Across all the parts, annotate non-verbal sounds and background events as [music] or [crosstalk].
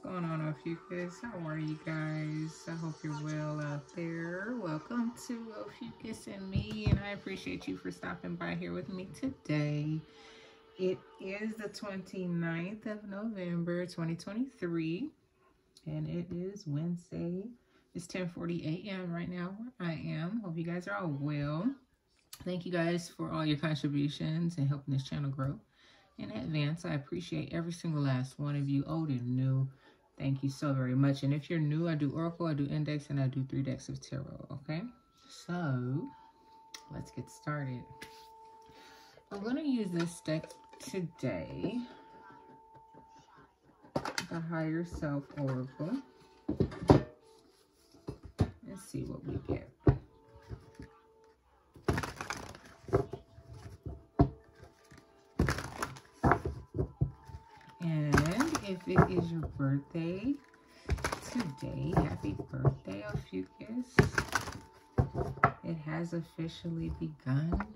What's going on, Ophiuchus? How are you guys? I hope you're well out there. Welcome to Ophiuchus In Me, and I appreciate you for stopping by here with me today. It is the 29th of November, 2023, and it is Wednesday. It's 10:40 a.m. right now where I am. Hope you guys are all well. Thank you guys for all your contributions and helping this channel grow in advance. I appreciate every single last one of you, old and new. Thank you so very much. And if you're new, I do Oracle, I do Index, and I do three decks of Tarot, okay? So, let's get started. I'm going to use this deck today. The Higher Self Oracle. Let's see what we get. It is your birthday today, happy birthday, Ophiuchus. It has officially begun.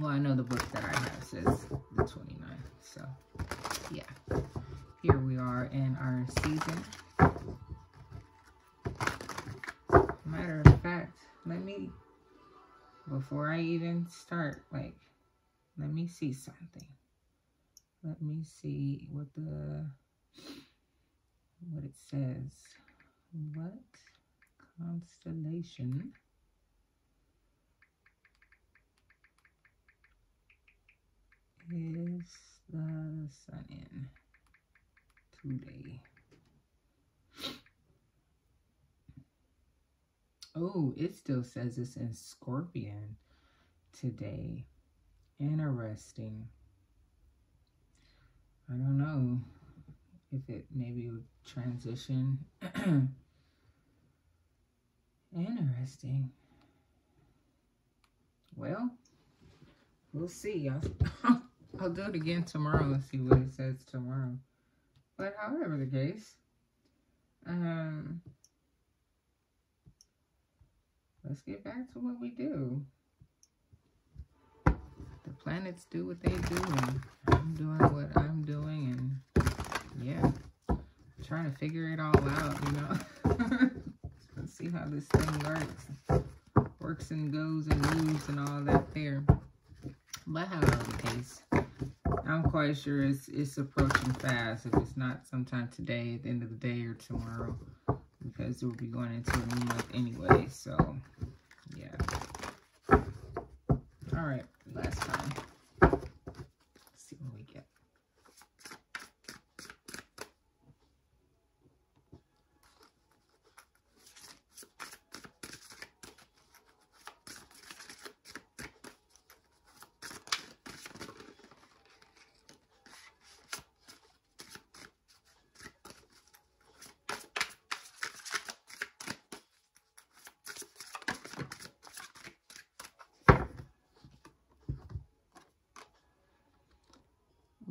Well, I know the book that I have says the 29th, so yeah. Here we are in our season. Matter of fact, let me, before I even start, like, let me see something let me see what the what it says. What constellation? Is the sun in today? Oh it still says it's in scorpion today. Interesting I don't know if it maybe would transition. [clears throat] Interesting. Well, we'll see. I'll, [laughs] I'll do it again tomorrow and see what it says tomorrow. But however the case, um, let's get back to what we do planets do what they do, and I'm doing what I'm doing, and yeah, trying to figure it all out, you know. [laughs] Let's see how this thing works, works and goes and moves and all that there. But however the case, I'm quite sure it's it's approaching fast. If it's not sometime today, at the end of the day or tomorrow, because it will be going into a new month anyway. So, yeah. All right last time. Let's see what we get.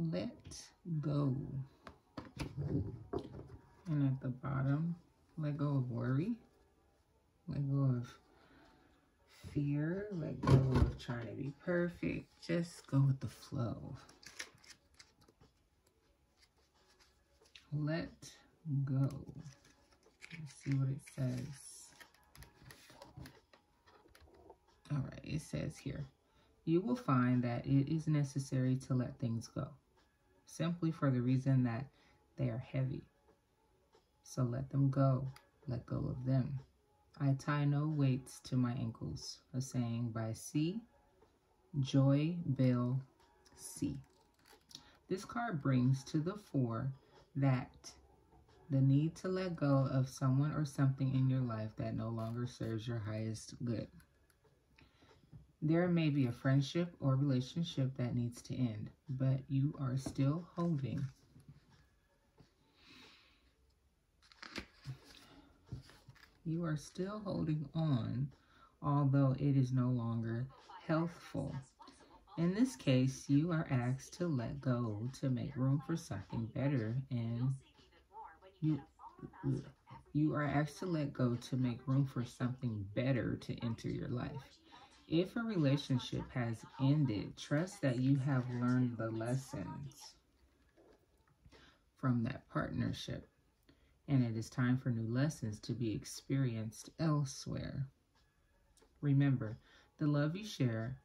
Let go. And at the bottom, let go of worry, let go of fear, let go of trying to be perfect. Just go with the flow. Let go. Let's see what it says. All right, it says here, you will find that it is necessary to let things go simply for the reason that they are heavy. So let them go. Let go of them. I tie no weights to my ankles, a saying by C. Joy Bell C. This card brings to the fore that the need to let go of someone or something in your life that no longer serves your highest good. There may be a friendship or relationship that needs to end, but you are still holding. You are still holding on, although it is no longer healthful. In this case, you are asked to let go to make room for something better and you you are asked to let go to make room for something better to enter your life. If a relationship has ended, trust that you have learned the lessons. from that partnership. And it is time for new lessons to be experienced elsewhere. Remember, the love you share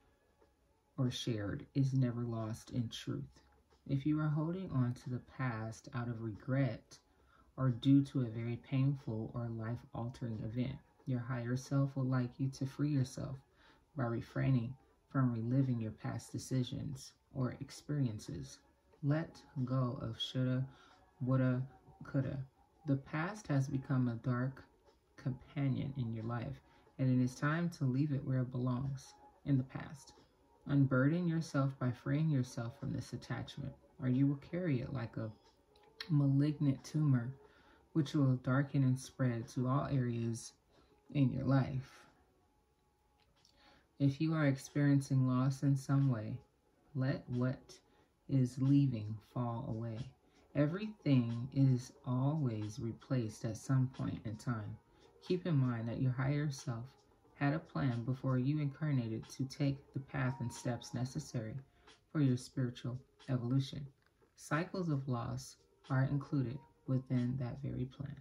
or shared is never lost in truth. If you are holding on to the past out of regret or due to a very painful or life altering event, your higher self will like you to free yourself by refraining from reliving your past decisions or experiences. Let go of shoulda, woulda, coulda. The past has become a dark companion in your life, and it is time to leave it where it belongs in the past. Unburden yourself by freeing yourself from this attachment, or you will carry it like a malignant tumor, which will darken and spread to all areas in your life. If you are experiencing loss in some way, let what is leaving fall away. Everything is always replaced at some point in time. Keep in mind that your higher self had a plan before you incarnated to take the path and steps necessary for your spiritual evolution. Cycles of loss are included within that very plan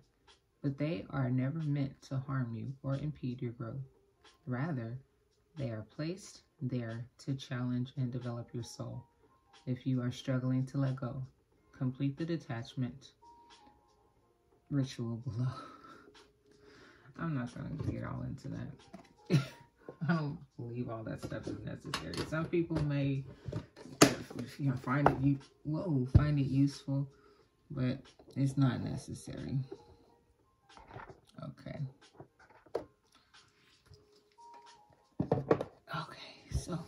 but they are never meant to harm you or impede your growth. Rather, they are placed there to challenge and develop your soul. If you are struggling to let go, complete the detachment ritual below. [laughs] I'm not going to get all into that. [laughs] I don't believe all that stuff is necessary. Some people may you know, find it you whoa, find it useful, but it's not necessary. Okay. Okay, so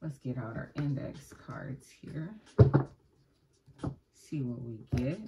let's get out our index cards here. See what we get.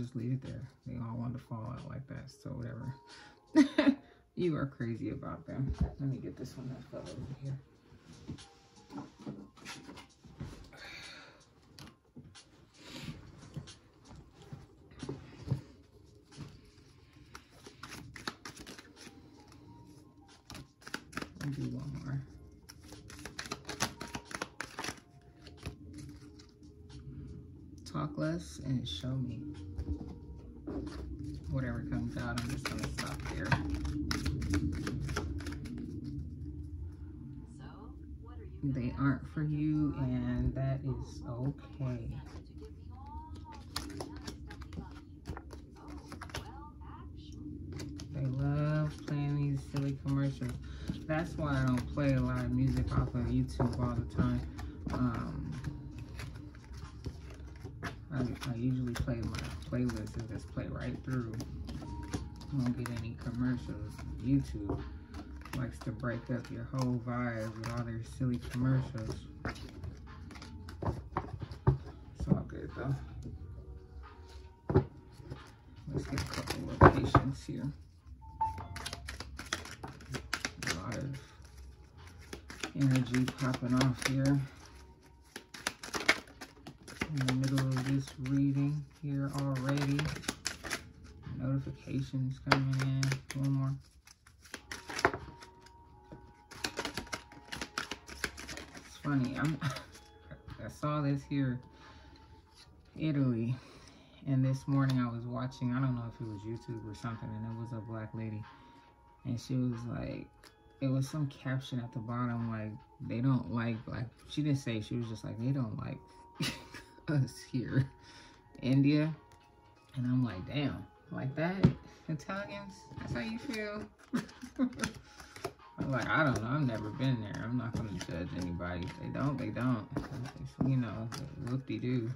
Just leave it there. They all want to fall out like that, so whatever. [laughs] you are crazy about them. Let me get this one that fell over here. do one more. Less and show me whatever comes out, I'm just going to stop there. They aren't for you, and that is okay. They love playing these silly commercials. That's why I don't play a lot of music off of YouTube all the time. Um, I, I usually play my playlist and just play right through. I don't get any commercials. YouTube likes to break up your whole vibe with all their silly commercials. It's all good though. Let's get a couple locations here. A lot of energy popping off here in the middle of this reading here already. Notifications coming in. One more. Funny. I'm. I saw this here, Italy, and this morning I was watching. I don't know if it was YouTube or something, and it was a black lady, and she was like, it was some caption at the bottom like they don't like black. She didn't say. She was just like they don't like [laughs] us here, India. And I'm like, damn, like that? Italians? That's how you feel? [laughs] like I don't know. I've never been there. I'm not gonna judge anybody. If they don't, they don't. It's, you know, whoop de doo.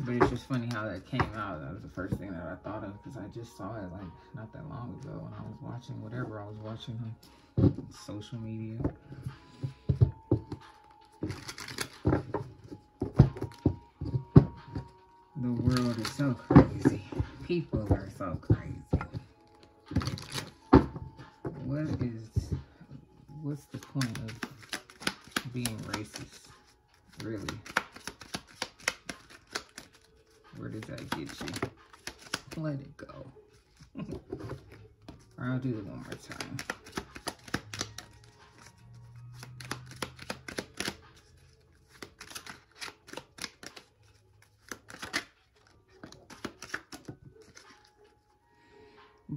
But it's just funny how that came out. That was the first thing that I thought of because I just saw it like not that long ago when I was watching whatever I was watching on social media. The world is so crazy. People are so crazy. What is, what's the point of being racist, really? Where does that get you? Let it go. [laughs] I'll do it one more time.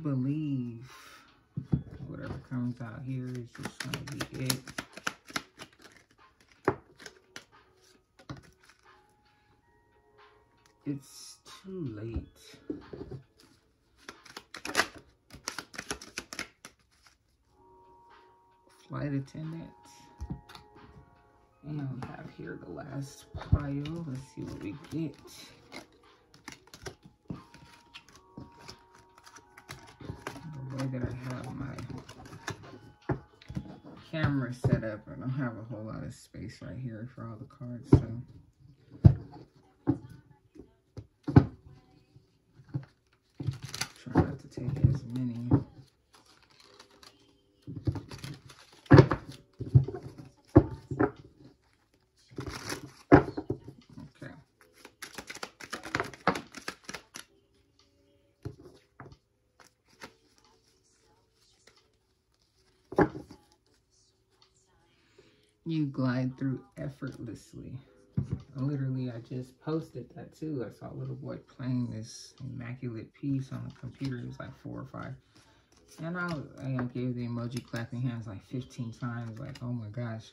Believe And we have here the last pile. Let's see what we get. The way that I have my camera set up, I don't have a whole lot of space right here for all the cards, so you glide through effortlessly. Literally, I just posted that too. I saw a little boy playing this immaculate piece on the computer. It was like four or five. And I, I gave the emoji clapping hands like 15 times. Like, oh my gosh.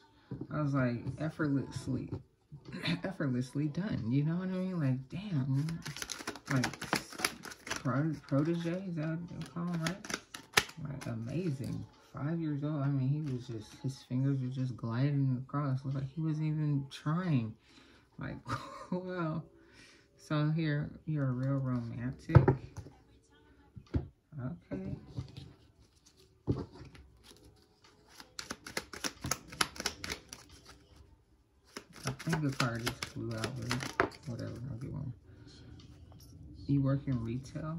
I was like, effortlessly, [clears throat] effortlessly done. You know what I mean? Like, damn. Like, pro protege, is that what they call right? Like, amazing five years old. I mean, he was just, his fingers were just gliding across. Looked like he wasn't even trying. Like, [laughs] well. So here, you're a real romantic. Okay. I think the card just flew out it. Whatever, I'll get one. You work in retail?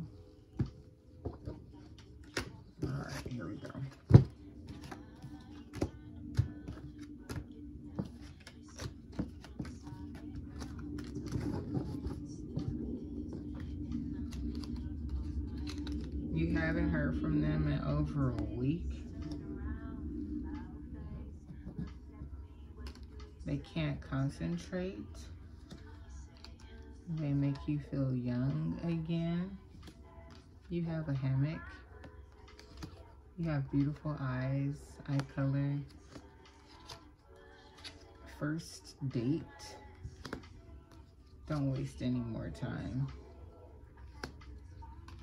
Alright, here we go. Over a week. They can't concentrate. They make you feel young again. You have a hammock. You have beautiful eyes, eye color. First date. Don't waste any more time.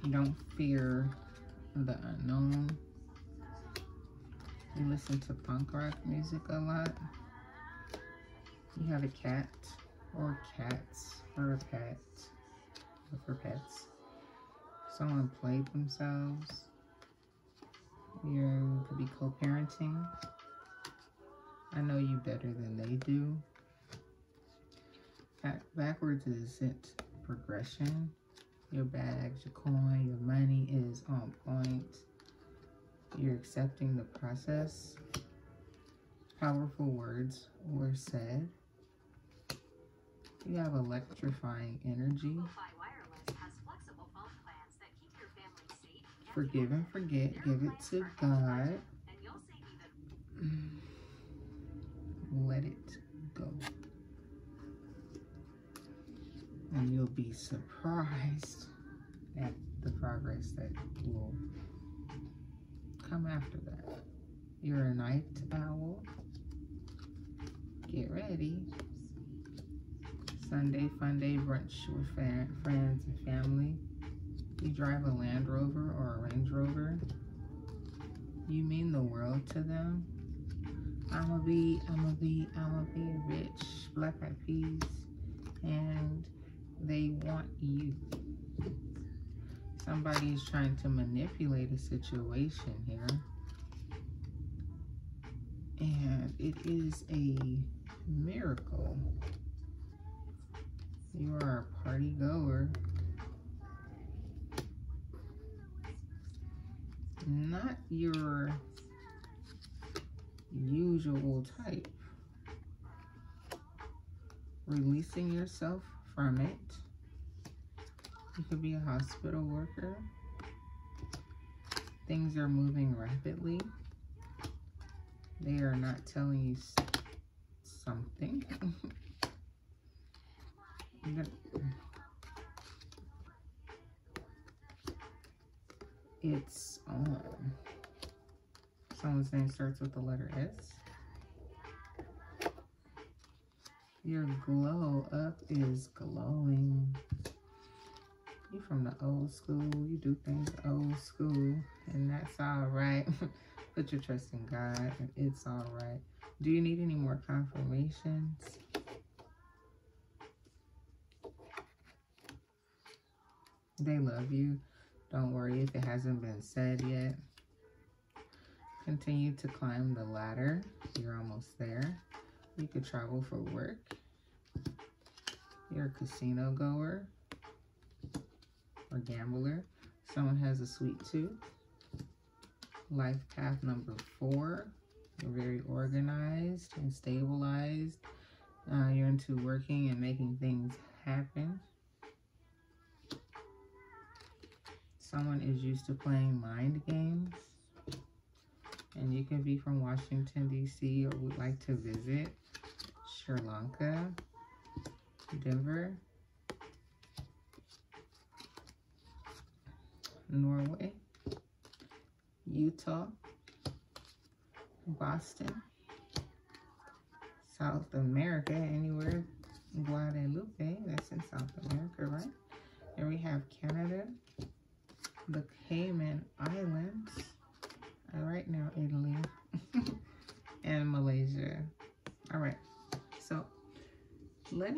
You don't fear the unknown. You listen to punk rock music a lot. You have a cat or cats or a pet or for pets. Someone played themselves. You could be co-parenting. I know you better than they do. Back backwards isn't progression. Your bags, your coin, your money is on point. You're accepting the process. Powerful words were said. You have electrifying energy. Forgive and forget. Give it to God. [sighs] Let it go. And you'll be surprised at the progress that will come after that. You're a night owl. Get ready. Sunday fun day brunch with friends and family. You drive a Land Rover or a Range Rover. You mean the world to them. I'ma be, I'ma be, I'ma be rich. Black eyed peas. And they want you. Somebody is trying to manipulate a situation here. And it is a miracle. You are a party goer. Not your usual type. Releasing yourself from it. You could be a hospital worker. Things are moving rapidly. They are not telling you something. [laughs] it's on. Someone's name starts with the letter S. Your glow up is glowing. You from the old school. You do things old school. And that's all right. [laughs] Put your trust in God and it's all right. Do you need any more confirmations? They love you. Don't worry if it hasn't been said yet. Continue to climb the ladder. You're almost there. You could travel for work. You're a casino goer or gambler. Someone has a sweet tooth. Life path number four. You're very organized and stabilized. Uh, you're into working and making things happen. Someone is used to playing mind games. And you can be from Washington, D.C. or would like to visit Sri Lanka, Denver, Norway, Utah, Boston, South America, anywhere, Guadalupe, that's in South America, right? And we have Canada, the Cayman Islands, and right now Italy,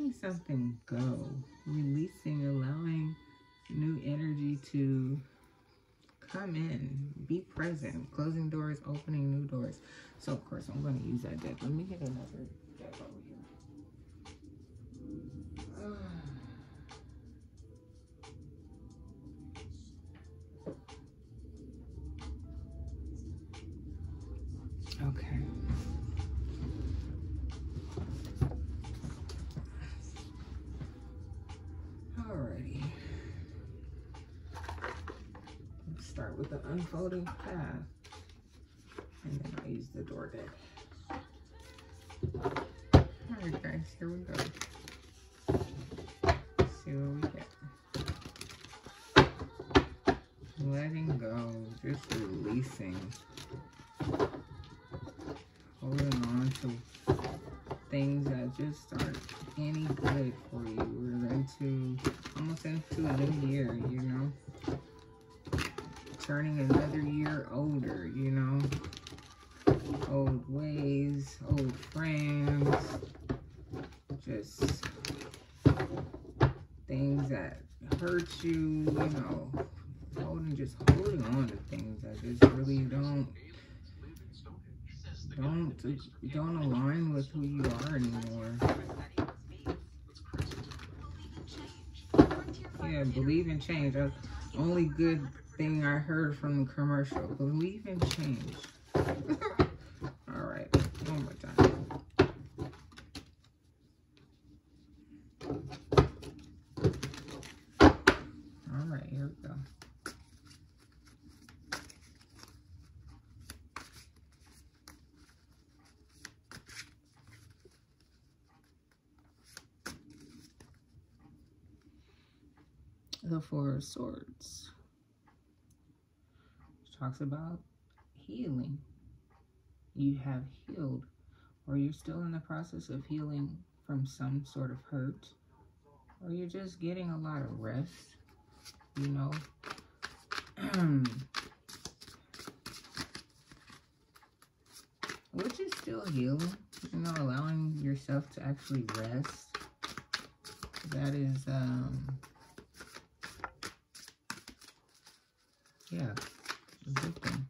letting something go, releasing, allowing new energy to come in, be present, closing doors, opening new doors. So of course I'm going to use that deck. Let me get another Turning another year older, you know. Old ways, old friends, just things that hurt you, you know. Holding just holding on to things that just really don't don't don't align with who you are anymore. Yeah, believe in change. The only good thing I heard from the commercial. Believe in change. [laughs] All right, one more time. All right, here we go. the Four of Swords. Which talks about healing. You have healed, or you're still in the process of healing from some sort of hurt, or you're just getting a lot of rest, you know. [clears throat] which is still healing, you know, allowing yourself to actually rest. That is, um, yeah, good thing.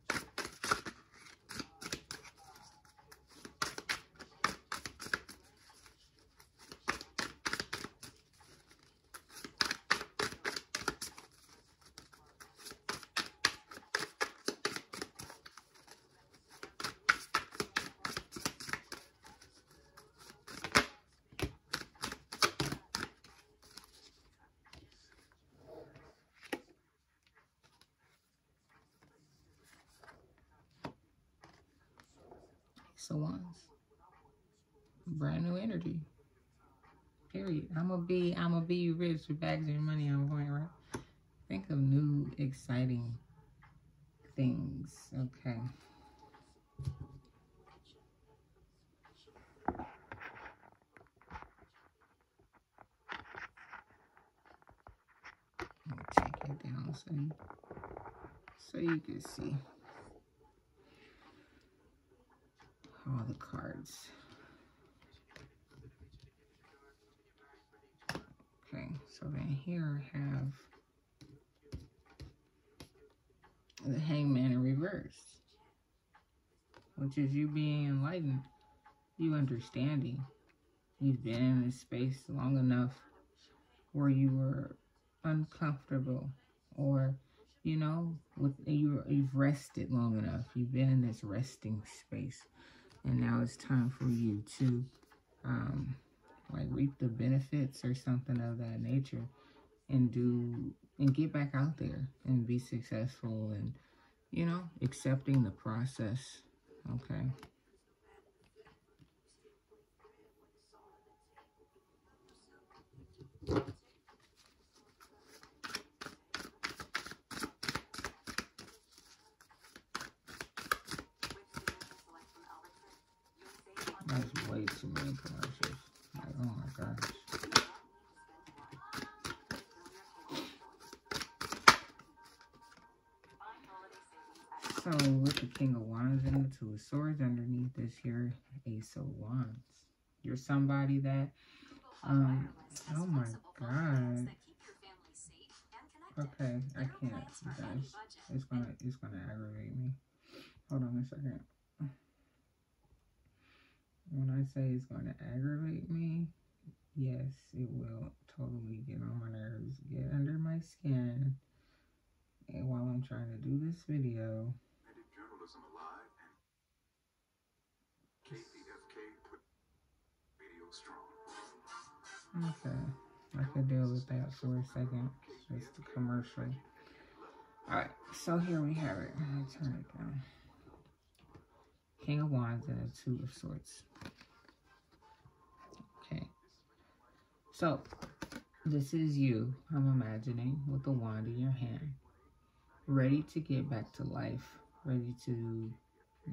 So once. Brand new energy. Period. I'm gonna be rich with bags of money I'm going right. Think of new exciting things. Okay. take it down so so you can see. all the cards. Okay, so then here I have the hangman in reverse, which is you being enlightened, you understanding. You've been in this space long enough where you were uncomfortable or you know with you you've rested long enough you've been in this resting space and now it's time for you to um, like reap the benefits or something of that nature and do and get back out there and be successful and you know accepting the process okay That's way too many commercials. Oh my gosh. So with the King of Wands and the Two of Swords underneath this here, Ace of Wands. You're somebody that, um, oh my god. Okay, I can't, guys. It's gonna, it's gonna aggravate me. Hold on a second when I say it's going to aggravate me, yes, it will totally get on my nerves, get under my skin. And while I'm trying to do this video, Okay, I could deal with that for a second. It's the commercial. Alright, so here we have it. Turn it down. King of Wands and a Two of Swords. Okay. So, this is you, I'm imagining, with a wand in your hand. Ready to get back to life. Ready to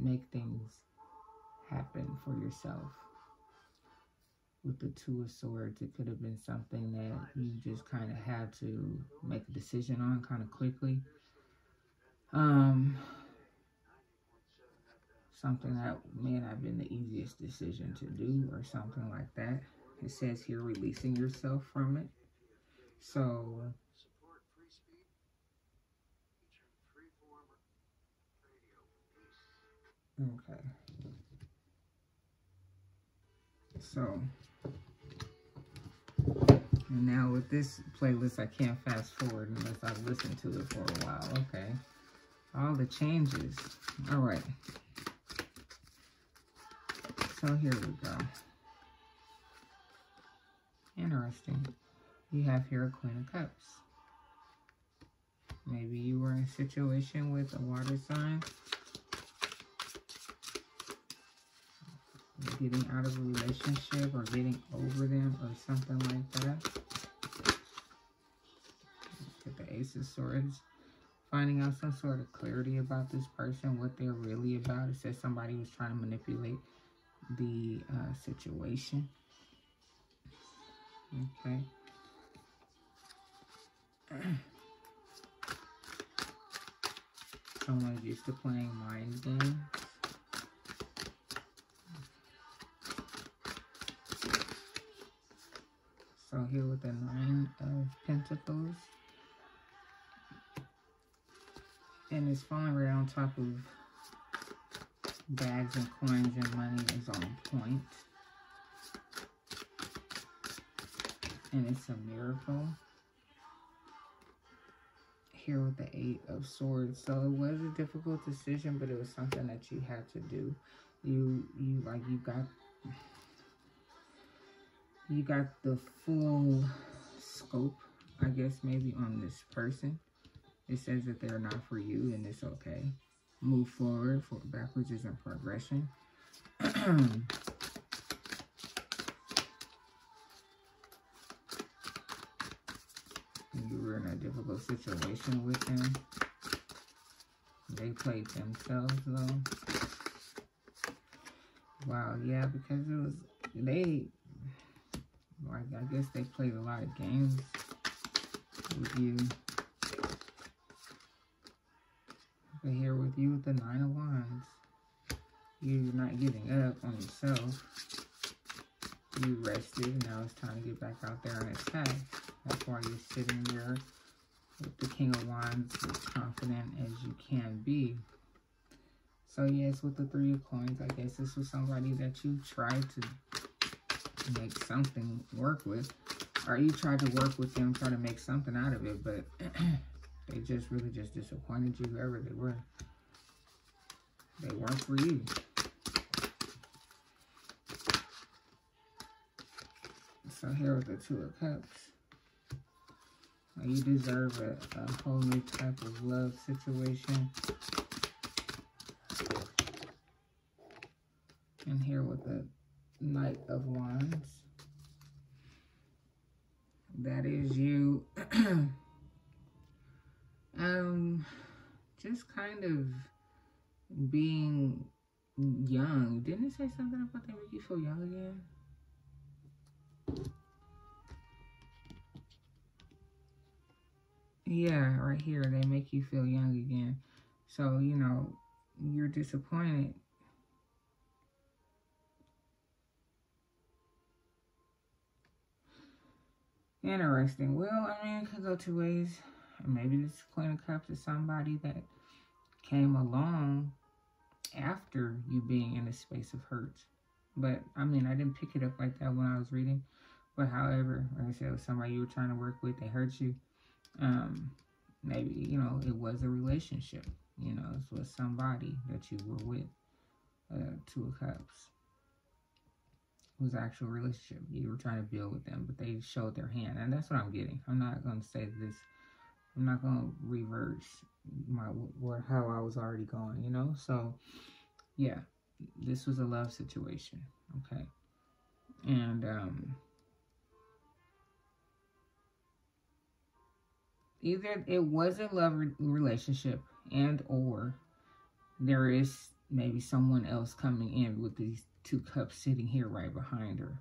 make things happen for yourself. With the Two of Swords, it could have been something that you just kind of had to make a decision on kind of quickly. Um, something that may not have been the easiest decision to do or something like that. It says here releasing yourself from it. So Okay. So and now with this playlist, I can't fast forward unless I've listened to it for a while. Okay. All the changes. All right. So here we go. Interesting. You have here a Queen of Cups. Maybe you were in a situation with a water sign. Getting out of a relationship or getting over them or something like that. Get the Ace of Swords. Finding out some sort of clarity about this person, what they're really about. It says somebody was trying to manipulate the uh, situation. Okay. Someone's used to playing mind games. So here with the Nine of Pentacles. And it's falling right on top of bags and coins and money is on point. And it's a miracle. Here with the Eight of Swords. So it was a difficult decision, but it was something that you had to do. You, you like, you got, you got the full scope, I guess, maybe on this person. It says that they're not for you, and it's okay. Move forward. For backwards isn't progression. [clears throat] you were in a difficult situation with them. They played themselves, though. Wow, yeah, because it was, they, like, I guess they played a lot of games with you. Here with you with the Nine of Wands, you're not giving up on yourself. You rested, now it's time to get back out there and attack. That's why you're sitting there with the King of Wands as confident as you can be. So yes, with the Three of Coins, I guess this was somebody that you tried to make something work with. Or you tried to work with them, try to make something out of it, but [clears throat] they just really just disappointed you, whoever they were. They weren't for you. So here with the Two of Cups. You deserve a, a whole new type of love situation. And here with the Knight of Wands. That is you. [clears throat] um, just kind of being young. Didn't it say something about make you feel young again? Yeah, right here. They make you feel young again. So, you know, you're disappointed. Interesting. Well, I mean, it could go two ways. Maybe this Queen of Cups is somebody that came along after you being in a space of hurt. But, I mean, I didn't pick it up like that when I was reading. But, however, like I said, it was somebody you were trying to work with. They hurt you um, maybe, you know, it was a relationship. You know, it was somebody that you were with. Uh, Two of Cups. It was actual relationship. You were trying to build with them, but they showed their hand. And that's what I'm getting. I'm not going to say this. I'm not to reverse my what how I was already going, you know? So, yeah. This was a love situation, okay? And, um, either it was a love relationship and or there is maybe someone else coming in with these two cups sitting here right behind her.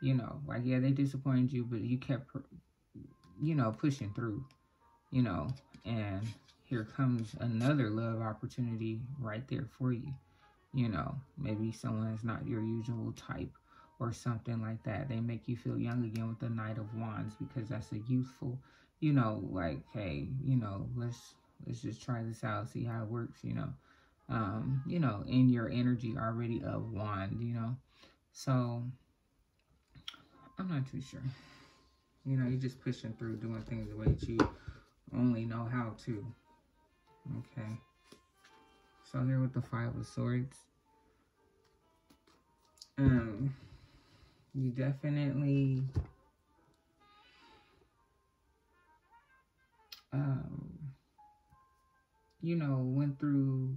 You know, like, yeah, they disappointed you, but you kept, you know, pushing through, you know, and here comes another love opportunity right there for you. You know, maybe someone is not your usual type or something like that. They make you feel young again with the Knight of Wands because that's a youthful you know, like, hey, you know, let's let's just try this out, see how it works, you know. Um, you know, in your energy already of wand, you know. So I'm not too sure. You know, you're just pushing through doing things the way that you only know how to. Okay. So here with the five of swords. Um you definitely um, you know, went through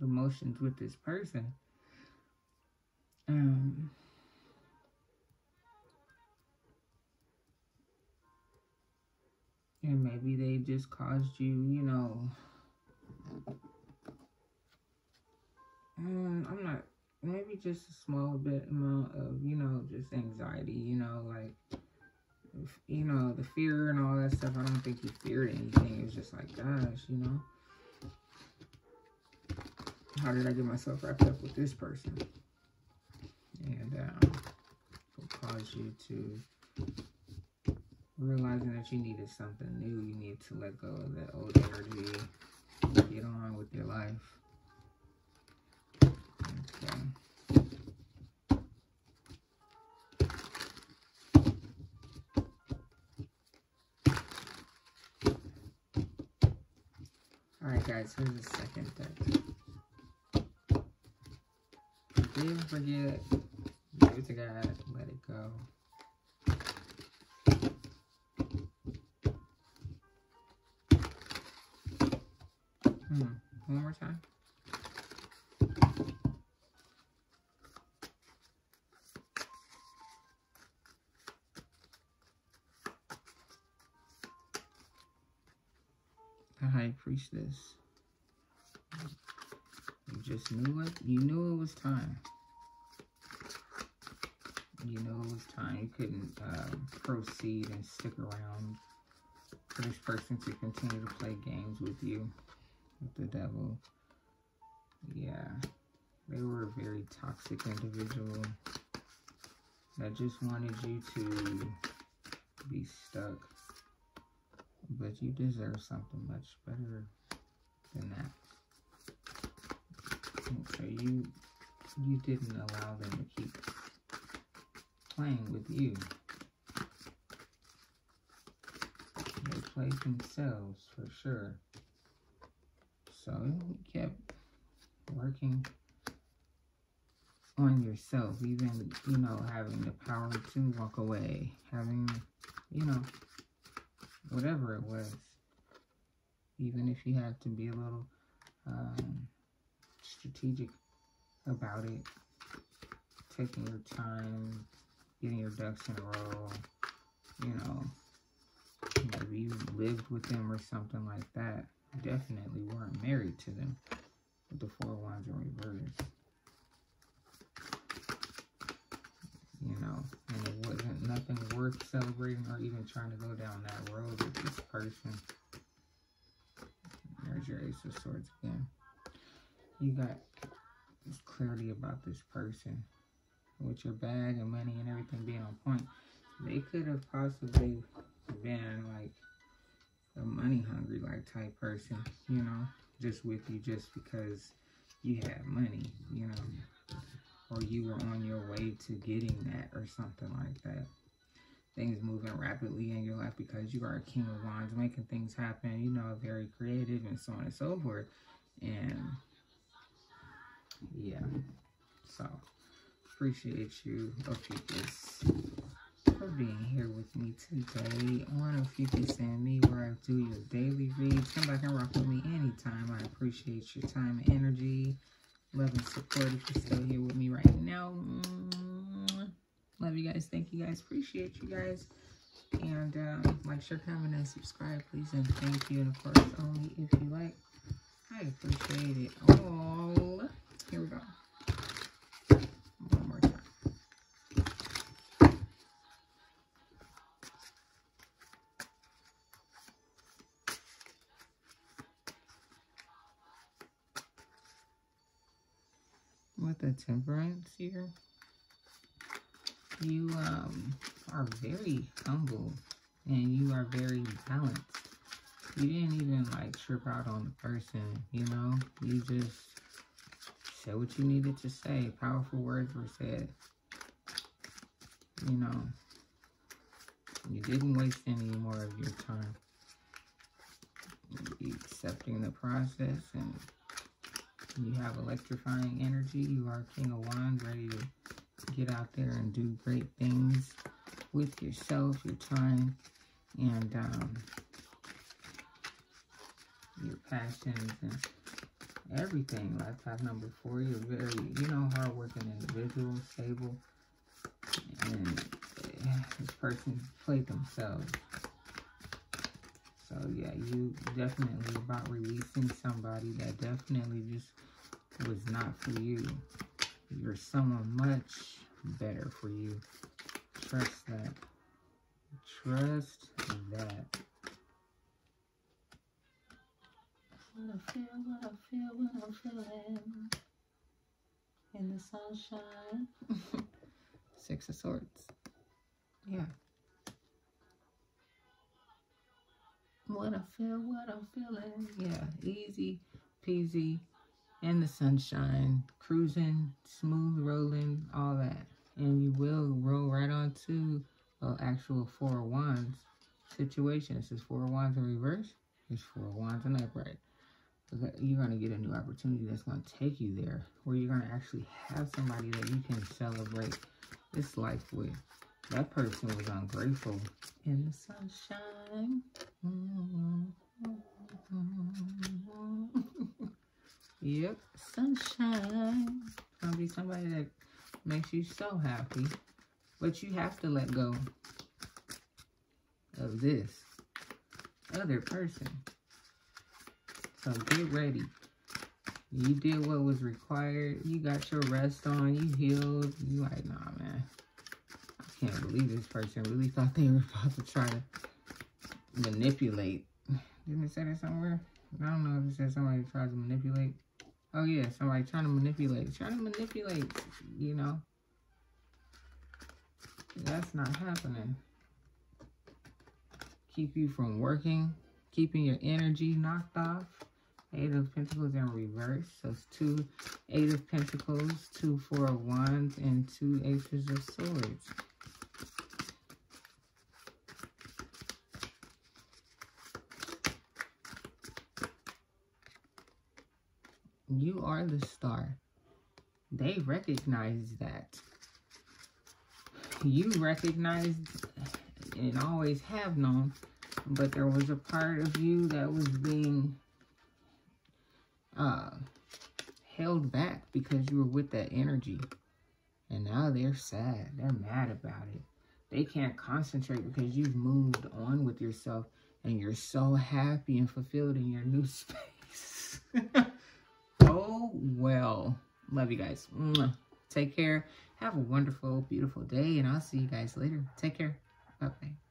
the motions with this person. Um, and maybe they just caused you, you know, I'm not, maybe just a small bit amount of, you know, just anxiety, you know, like, you know, the fear and all that stuff. I don't think he feared anything. It was just like, gosh, you know. How did I get myself wrapped up with this person? And um, will cause you to realizing that you needed something new. You need to let go of that old energy. get on with your life. Okay. Alright guys, here's the second deck. Forgive, forget, give it to God, let it go. Just knew it. You knew it was time. You knew it was time. You couldn't uh, proceed and stick around for this person to continue to play games with you with the devil. Yeah, they were a very toxic individual that just wanted you to be stuck. But you deserve something much better than that. So you you didn't allow them to keep playing with you. They played themselves for sure. So you kept working on yourself, even, you know, having the power to walk away, having, you know, whatever it was. Even if you had to be a little um, strategic about it, taking your time, getting your ducks in a row, you know, maybe you lived with them or something like that definitely weren't married to them with the four wands in reverse. You know, and it wasn't nothing worth celebrating or even trying to go down that road with this person. There's your Ace of Swords again. You got this clarity about this person. With your bag and money and everything being on point, they could have possibly been like a money hungry like type person, you know, just with you just because you had money, you know, or you were on your way to getting that or something like that. Things moving rapidly in your life because you are a king of wands, making things happen, you know, very creative and so on and so forth. And yeah, so appreciate you, Ophiuchus for being here with me today on Ophiuchus In Me, where I do your daily reads. Come back and rock with me anytime. I appreciate your time and energy, love and support if you're still here with me right now. Love you guys. Thank you guys. Appreciate you guys. And um, like, share, comment, and subscribe, please. And thank you. And of course, only if you like. I appreciate it all. Here we go. One more here. With the temperance here, you um, are very humble and you are very balanced. You didn't even like trip out on the person, you know? You just said what you needed to say. Powerful words were said. You know, you didn't waste any more of your time. accepting the process and you have electrifying energy. You are King of Wands, ready to get out there and do great things with yourself, your time, and um, your passions and everything. Life path number four, you're very, you know, hardworking individual, stable, and uh, this person played themselves. So yeah, you definitely about releasing somebody that definitely just was not for you. You're someone much better for you. Trust that. Trust that. What I feel, what I feel, what I'm feeling in the sunshine. [laughs] Six of Swords. Yeah. What I feel, what I'm feeling. Yeah, easy peasy in the sunshine, cruising, smooth rolling, all that. And you will roll right onto an actual Four of Wands situation. This is Four of Wands in reverse. It's Four of Wands in upright. You're going to get a new opportunity that's going to take you there, where you're going to actually have somebody that you can celebrate this life with. That person was ungrateful in the sunshine. [laughs] yep, sunshine. Gonna be somebody that makes you so happy. But you have to let go of this other person. So get ready. You did what was required. You got your rest on. You healed. You like, nah, man I can't believe this person really thought they were about to try to manipulate. Didn't it say that somewhere? I don't know if it said somebody tries to manipulate. Oh yeah, somebody trying to manipulate. Trying to manipulate, you know. That's not happening. Keep you from working. Keeping your energy knocked off. Eight of Pentacles in reverse. So it's two Eight of Pentacles, two Four of Wands, and two Aces of Swords. You are the star. They recognize that. You recognize and always have known, but there was a part of you that was being uh, held back because you were with that energy. And now they're sad. They're mad about it. They can't concentrate because you've moved on with yourself and you're so happy and fulfilled in your new [laughs] space. [laughs] oh, well. Love you guys. Take care. Have a wonderful, beautiful day. And I'll see you guys later. Take care. Bye-bye.